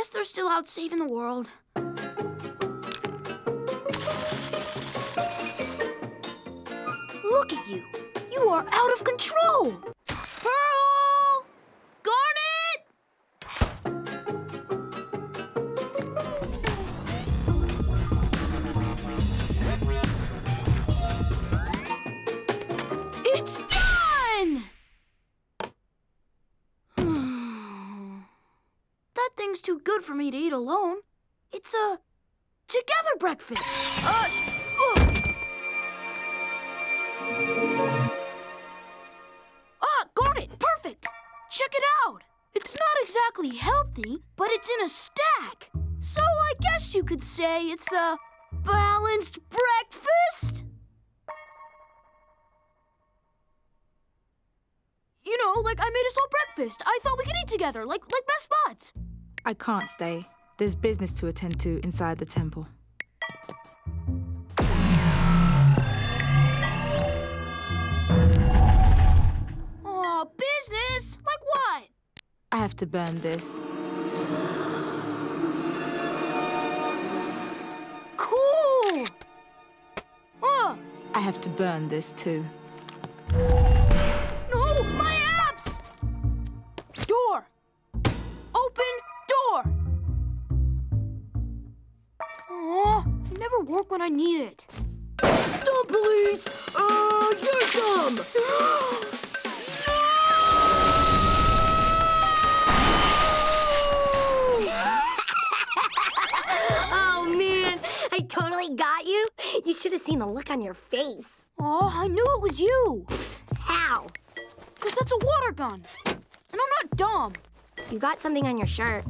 Guess they're still out saving the world. Look at you. You are out of control. Thing's too good for me to eat alone. It's a together breakfast. Uh. Ah, Garnet, perfect. Check it out. It's not exactly healthy, but it's in a stack. So I guess you could say it's a balanced breakfast. You know, like I made us all breakfast. I thought we could eat together, like like best buds. I can't stay. There's business to attend to inside the temple. Aw, business? Like what? I have to burn this. Cool! Huh. I have to burn this too. Never work when I need it. The police! Uh, you're dumb! Oh man, I totally got you. You should have seen the look on your face. Oh, I knew it was you. How? Because that's a water gun. And I'm not dumb. You got something on your shirt.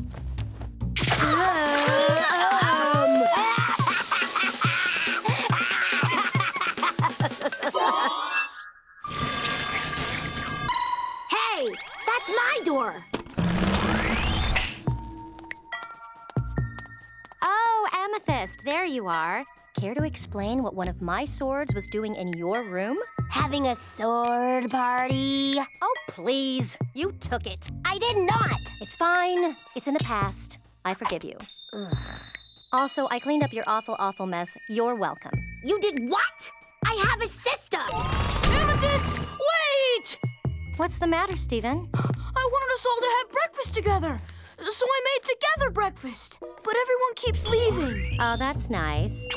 My door. Oh, Amethyst, there you are. Care to explain what one of my swords was doing in your room? Having a sword party. Oh, please. You took it. I did not. It's fine. It's in the past. I forgive you. Also, I cleaned up your awful, awful mess. You're welcome. You did what? I have a sister. Amethyst, wait! What's the matter, Steven? I wanted us all to have breakfast together. So I made together breakfast. But everyone keeps leaving. Oh, that's nice.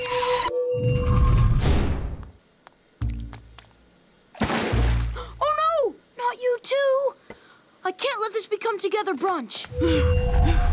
Oh no! Not you too! I can't let this become together brunch.